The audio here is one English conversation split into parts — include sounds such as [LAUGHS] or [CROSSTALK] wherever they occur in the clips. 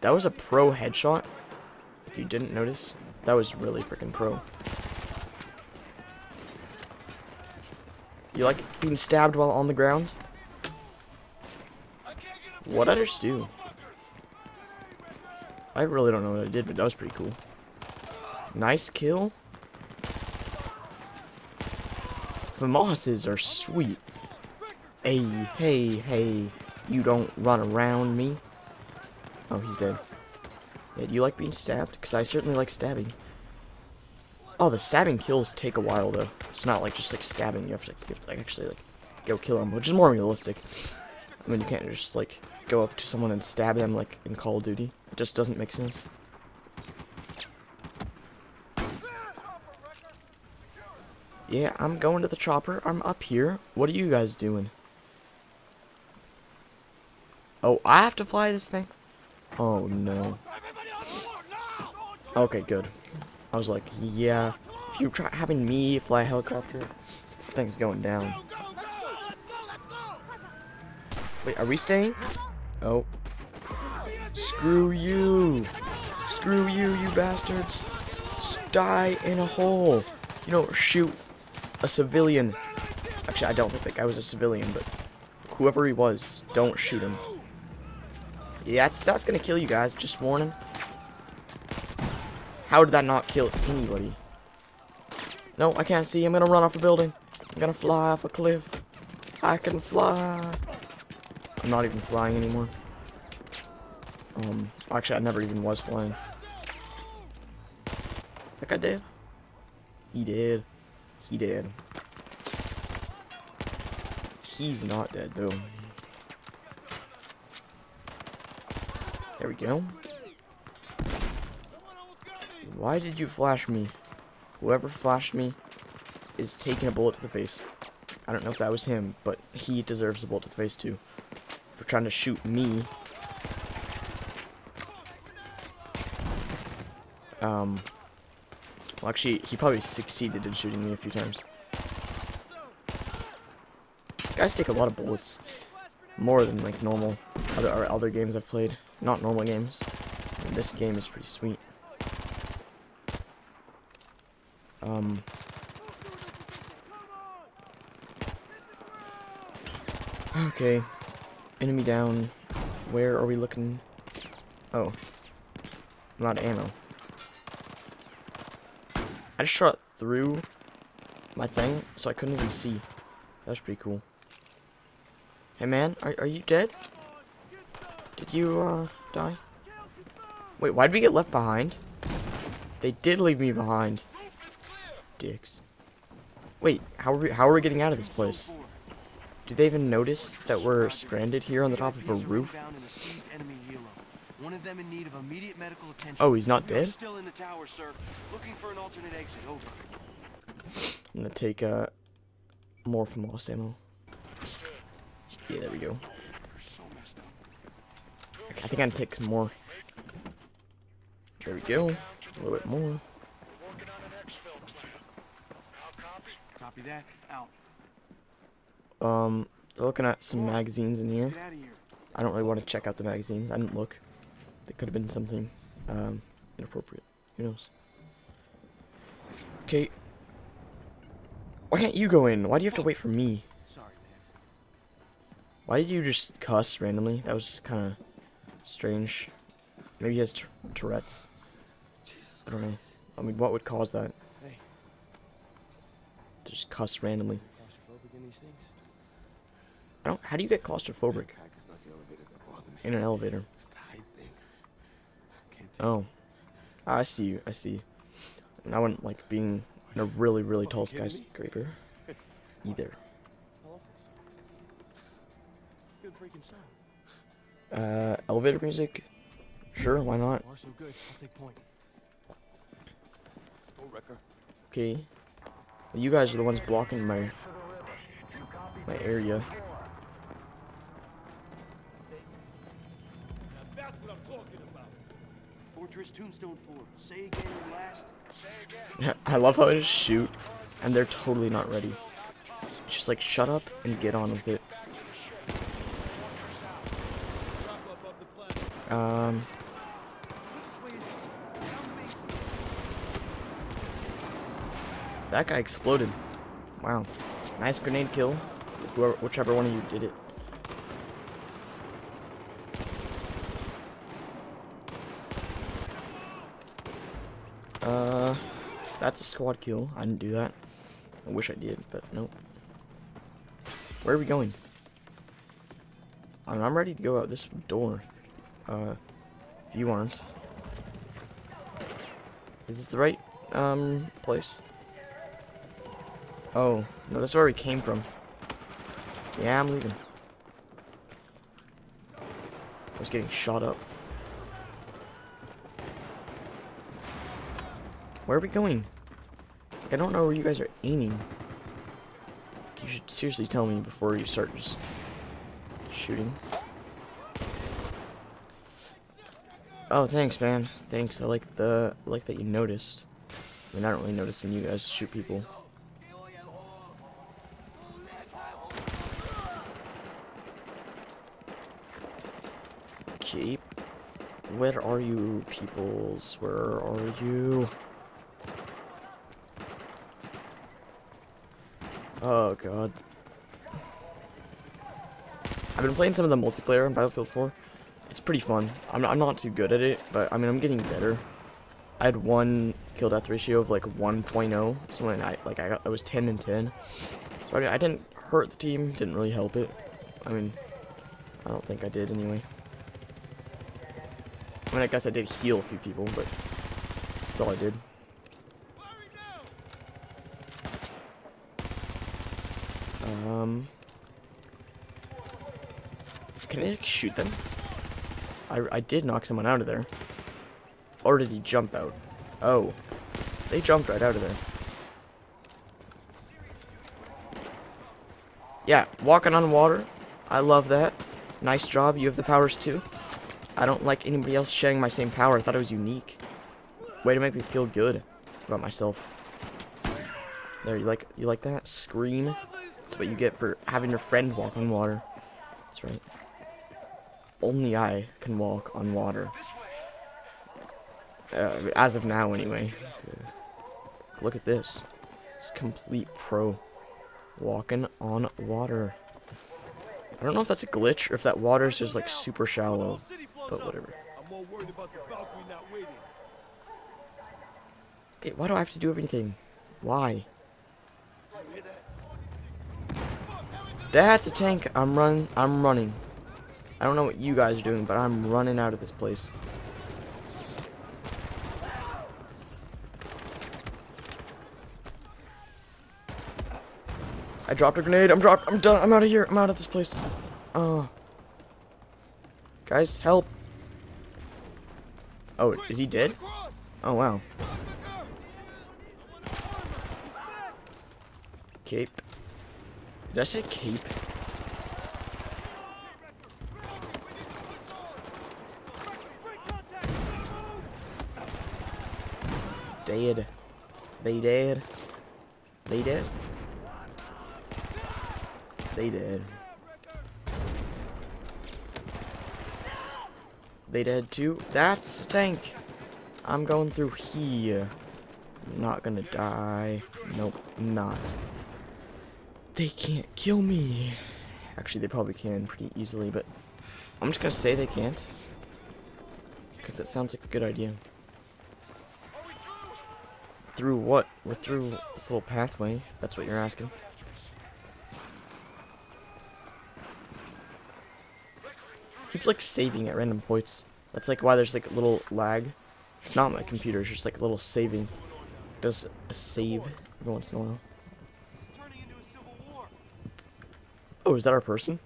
That was a pro headshot. If you didn't notice, that was really freaking pro. You like being stabbed while on the ground? What others do? I really don't know what I did, but that was pretty cool. Nice kill. FAMASes are sweet. Hey, hey, hey. You don't run around me. Oh, he's dead. Yeah, do you like being stabbed? Because I certainly like stabbing. Oh, the stabbing kills take a while, though. It's not like just like stabbing. You have to, you have to like, actually like go kill them, which is more realistic. I mean, you can't just like go up to someone and stab them like in Call of Duty. It just doesn't make sense. Yeah, I'm going to the chopper. I'm up here. What are you guys doing? Oh, I have to fly this thing? Oh, no. Okay, good. I was like, yeah, if you try having me fly a helicopter, this thing's going down. Wait, are we staying? Oh. Screw you. Screw you, you bastards. Die in a hole. You know, shoot a civilian. Actually, I don't think that guy was a civilian, but whoever he was, don't shoot him. Yeah, that's, that's gonna kill you guys, just warning. How did that not kill anybody? No, I can't see. I'm gonna run off a building. I'm gonna fly off a cliff. I can fly. I'm not even flying anymore. Um, actually, I never even was flying. That guy did. He did. He did. He's not dead, though. There we go. Why did you flash me? Whoever flashed me is taking a bullet to the face. I don't know if that was him, but he deserves a bullet to the face too. For trying to shoot me. Um, well, actually, he probably succeeded in shooting me a few times. Guys take a lot of bullets. More than, like, normal other, other games I've played. Not normal games. This game is pretty sweet. Um... Okay. Enemy down. Where are we looking? Oh. I'm out of ammo. I just shot through my thing, so I couldn't even see. That was pretty cool. Hey man, are, are you dead? Did you, uh, die? Wait, why did we get left behind? They did leave me behind. Dicks. Wait, how are we, how are we getting out of this place? Do they even notice that we're stranded here on the top of a roof? Oh, he's not dead? I'm gonna take, uh, more FAMAS ammo. Yeah, there we go. I think I can take some more. There we go. A little bit more. Copy that. Out. Um, looking at some magazines in here. Get out of here. I don't really want to check out the magazines. I didn't look. It could have been something um, inappropriate. Who knows? Okay. Why can't you go in? Why do you have to wait for me? Sorry, man. Why did you just cuss randomly? That was kind of strange. Maybe he has t Tourette's. Jesus I don't know. I mean, what would cause that? Hey. To just cuss randomly. In these things? I don't. How do you get claustrophobic Crack is not the that me. in an elevator? It's the height thing. Can't Oh. Ah, I see you. I see. And I wouldn't like being in a really, really tall Fucking kidding me? skyscraper [LAUGHS] either. Good freaking song. Uh, elevator music? Sure, why not? So good. I'll take point. Let's go, Recker. Okay. You guys are the ones blocking my my area. That's what I'm talking about. Fortress Tombstone 4. Say again your last. [LAUGHS] I love how I just shoot, and they're totally not ready. It's just like, shut up and get on with it. Um, that guy exploded. Wow. Nice grenade kill. Whoever, whichever one of you did it. Uh, that's a squad kill. I didn't do that. I wish I did, but nope. Where are we going? I mean, I'm ready to go out this door uh, if you aren't. Is this the right, um, place? Oh, no, that's where we came from. Yeah, I'm leaving. I was getting shot up. Where are we going? I don't know where you guys are aiming. You should seriously tell me before you start just shooting. Oh, thanks, man. Thanks. I like the I like that you noticed. I mean, I don't really notice when you guys shoot people. Keep. Where are you, peoples? Where are you? Oh, God. I've been playing some of the multiplayer on Battlefield 4. It's pretty fun. I'm not, I'm not too good at it, but I mean, I'm getting better. I had one kill death ratio of like 1.0, so when I like I got I was 10 and 10. So I, I didn't hurt the team, didn't really help it. I mean, I don't think I did anyway. I mean, I guess I did heal a few people, but that's all I did. Um, can I shoot them? I, I did knock someone out of there. Or did he jump out? Oh. They jumped right out of there. Yeah, walking on water. I love that. Nice job. You have the powers too. I don't like anybody else sharing my same power. I thought it was unique. Way to make me feel good about myself. There, you like you like that? Scream. That's what you get for having your friend walk on water. That's right. Only I can walk on water. Uh, as of now, anyway. Look at this. It's complete pro. Walking on water. I don't know if that's a glitch or if that water is just like super shallow, but whatever. Okay, why do I have to do everything? Why? That's a tank. I'm run. I'm running. I don't know what you guys are doing, but I'm running out of this place. I dropped a grenade. I'm dropped. I'm done. I'm out of here. I'm out of this place. Oh. Guys, help. Oh, is he dead? Oh, wow. Cape. Did I say cape? Dead. They dead. They dead. They dead. They dead too. That's a tank. I'm going through here. Not gonna die. Nope, not. They can't kill me. Actually, they probably can pretty easily, but I'm just gonna say they can't. Because it sounds like a good idea. Through what? We're through this little pathway, if that's what you're asking. Keep like saving at random points. That's like why there's like a little lag. It's not my computer, it's just like a little saving. It does a save every once in a while. Oh, is that our person?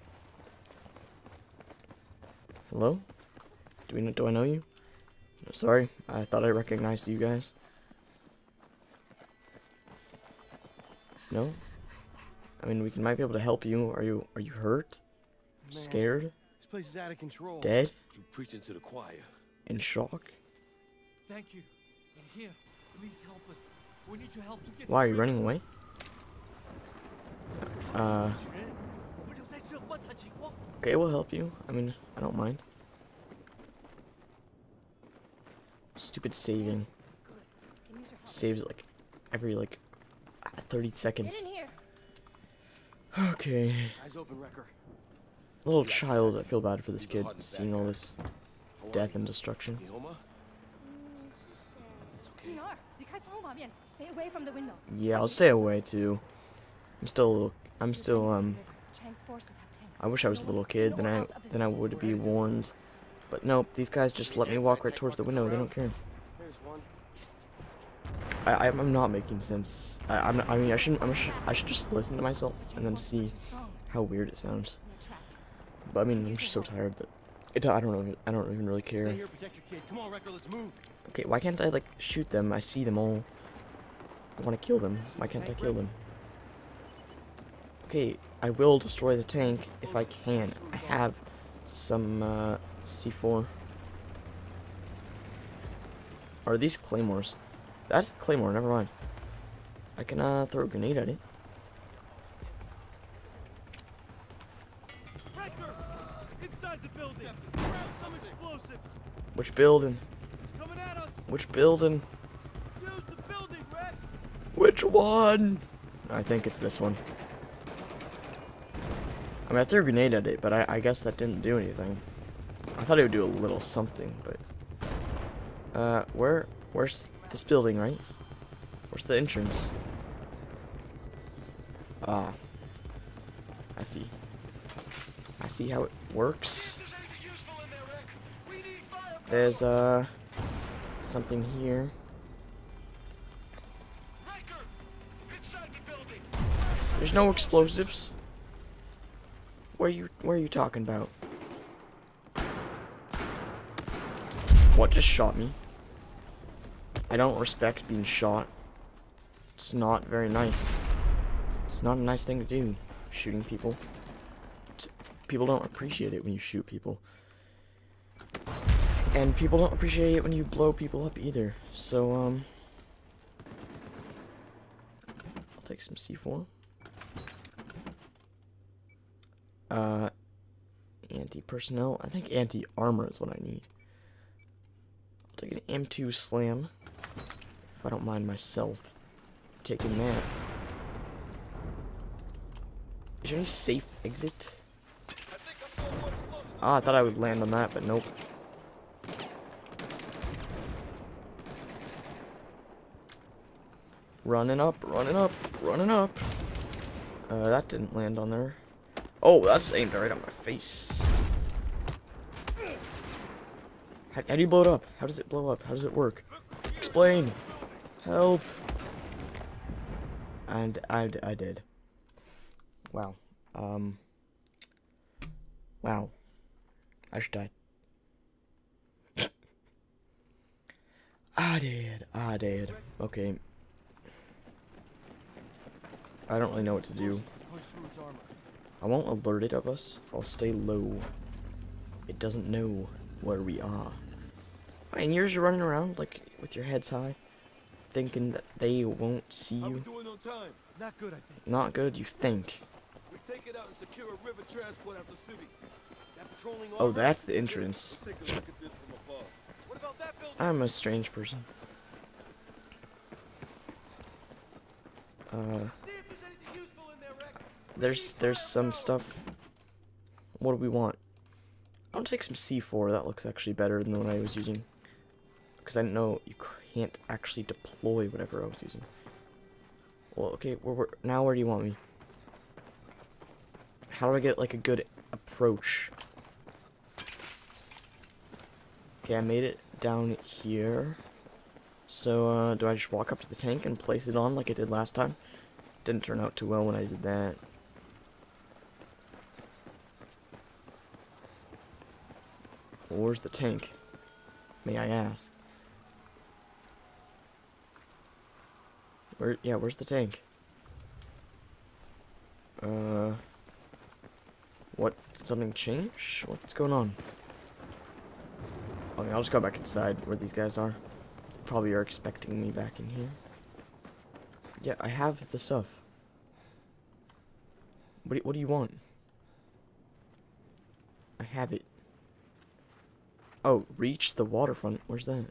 Hello? Do we know, do I know you? Sorry, I thought I recognized you guys. No? I mean, we can, might be able to help you. Are you are you hurt? Man, Scared? This place is out of control. Dead? You preaching to the choir. In shock? Thank you. I'm here. Please help us. We need your help to get Why are you running away? Uh Okay, we'll help you. I mean, I don't mind. Stupid saving. Saves like every like 30 seconds. Okay. Little child, I feel bad for this kid, seeing all this death and destruction. Yeah, I'll stay away too. I'm still a little, I'm still um I wish I was a little kid, then I then I would be warned. But nope, these guys just let me walk right towards the window, they don't care. I I'm not making sense. I I'm not, I mean I shouldn't I'm sh I should just listen to myself and then see forces are too strong. how weird it sounds. But I mean I'm just so tired that it I don't know I don't even really care. Stay here, protect your kid. Come on, Recker, let's move. Okay, why can't I like shoot them? I see them all. I want to kill them. Why can't I kill them? Okay, I will destroy the tank if I can. I have some uh, C4. Are these claymores? That's claymore. Never mind. I can uh, throw a grenade at it. Recker! Inside the building! Grab some explosives! Which building? It's coming at us! Which building? Use the building, Which one? I think it's this one. I mean, I threw a grenade at it, but I, I guess that didn't do anything. I thought it would do a little something, but... Uh, where, where's this building, right? Where's the entrance? Ah. I see. I see how it works. There's, uh, something here. There's no explosives. What are you what are you talking about? What just shot me? I don't respect being shot. It's not very nice. It's not a nice thing to do, shooting people. It's, people don't appreciate it when you shoot people. And people don't appreciate it when you blow people up either. So, um... I'll take some C4. Uh, anti-personnel. I think anti-armor is what I need. I'll take an M2 slam. I don't mind myself taking that. Is there any safe exit? Ah, I thought I would land on that, but nope. Running up, running up, running up. Uh, that didn't land on there. Oh, that's aimed right at my face. How, how do you blow it up? How does it blow up? How does it work? Explain. Help. And I, I did. Wow. Um. Wow. I just died. [COUGHS] I did. I did. Okay. I don't really know what to do. I won't alert it of us. I'll stay low. It doesn't know where we are. And you're just running around like with your heads high, thinking that they won't see you. doing on time? Not good, I think. Not good, you think. We take it out and secure a river transport out city. That Oh, that's the entrance. Let's take a look at this from above. What about that building? I'm a strange person. Uh, there's anything useful in there, Reck. there's some stuff. What do we want? I'll take some C4. That looks actually better than the one I was using. Because I didn't know you can't actually deploy whatever I was using. Well, okay, where, where, now where do you want me? How do I get like a good approach? Okay, I made it down here. So, uh, do I just walk up to the tank and place it on like I did last time? Didn't turn out too well when I did that. Where's the tank? May I ask? Where? Yeah, where's the tank? Uh. What? Did something change? What's going on? Okay, I'll just go back inside where these guys are. Probably are expecting me back in here. Yeah, I have the stuff. What do, what do you want? I have it. Oh, reach the waterfront. Where's that?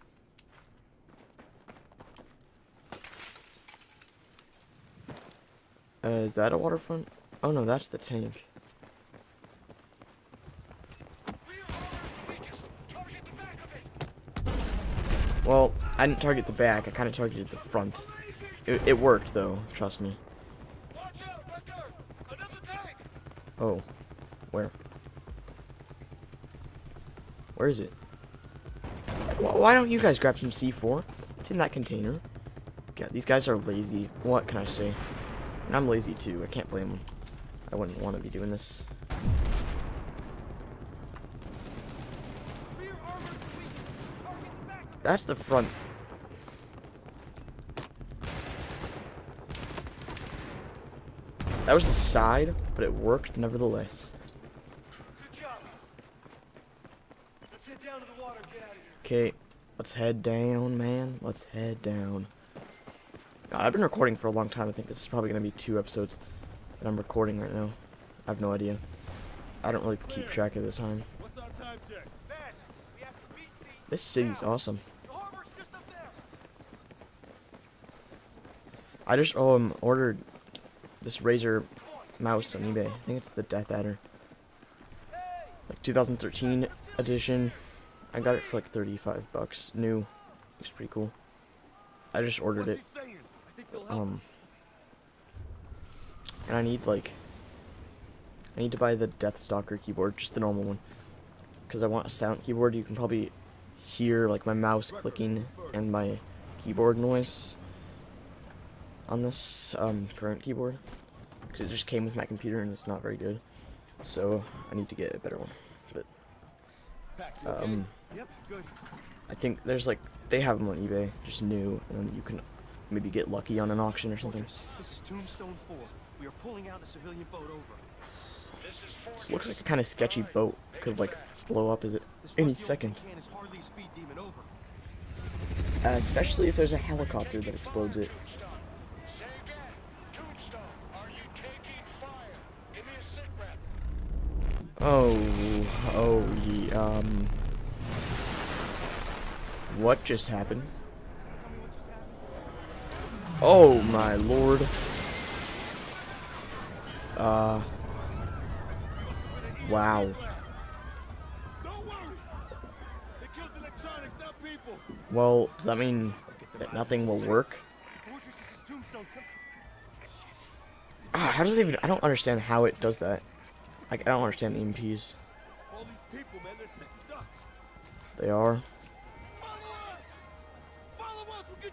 Uh, is that a waterfront? Oh no, that's the tank. Well, I didn't target the back. I kind of targeted the front. It, it worked though. Trust me. Oh, where? Where is it? Wh- Why don't you guys grab some C4? It's in that container. God, these guys are lazy. What can I say? And I'm lazy too. I can't blame them. I wouldn't want to be doing this. That's the front. That was the side, but it worked nevertheless. Okay, let's head down, man. Let's head down. God, I've been recording for a long time. I think this is probably going to be two episodes that I'm recording right now. I have no idea. I don't really keep track of the time. This city's awesome. I just um ordered this Razer mouse on eBay. I think it's the Death Adder. Like 2013 edition. I got it for like 35 bucks. New. Looks pretty cool. I just ordered it. Um and I need like I need to buy the Deathstalker keyboard, just the normal one. Cuz I want a silent keyboard. You can probably hear like my mouse clicking and my keyboard noise on this um, current keyboard because it just came with my computer and it's not very good. So I need to get a better one. But Pac, you okay? um, Yep, good. I think there's like they have them on eBay, just new, and then you can maybe get lucky on an auction or something. This is Tombstone 4. We are pulling out a civilian boat over. This looks like a kind of sketchy boat. Could like blow up is it any second. tin can is hardly a speed demon over. Uh, especially if there's a helicopter that explodes it. Say again. Tombstone, are you taking fire? Give me a sit rep. Oh, oh, ye, um, what just happened? Oh my lord. Uh, wow. Well, does that mean that nothing will work? Ah, how does it even? I don't understand how it does that. Like, I don't understand the they're! They are. Follow us! Follow us, we'll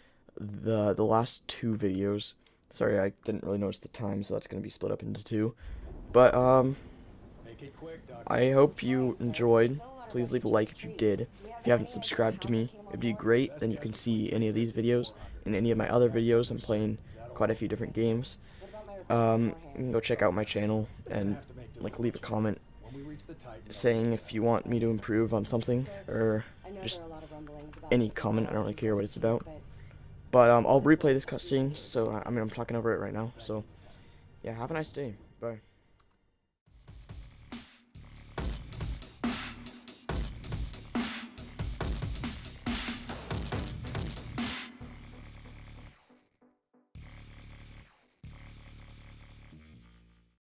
the the last two videos. Sorry, I didn't really notice the time, so that's gonna be split up into two. But um, I hope you enjoyed. Please leave a like if you did. If you haven't subscribed to me, it'd be great. Then you can see any of these videos and any of my other videos. I'm playing quite a few different games. Um, you can go check out my channel and like leave a comment saying if you want me to improve on something or just any comment. I don't really care what it's about. But um, I'll replay this cutscene. So I mean, I'm talking over it right now. So yeah, have a nice day. Bye.